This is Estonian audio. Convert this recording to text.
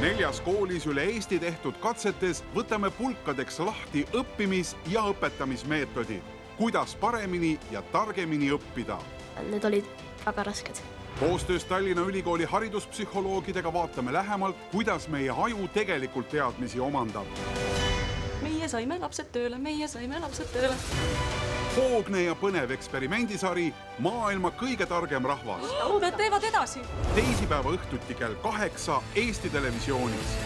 neljas koolis üle Eesti tehtud katsetes võtame pulkadeks lahti õppimis- ja õpetamismeetodid, kuidas paremini ja targemini õppida. Need olid väga rasked. koostöös Tallinna Ülikooli hariduspsühholoogidega vaatame lähemalt, kuidas meie aju tegelikult teadmisi omandab. Meie saime lapsed tööle, meie saime lapsed tööle. hoogne ja põnev eksperimendisari Maailma kõige targem rahvas Nad teevad edasi. teisipäeva õhtuti kell kaheksa Eesti Televisioonis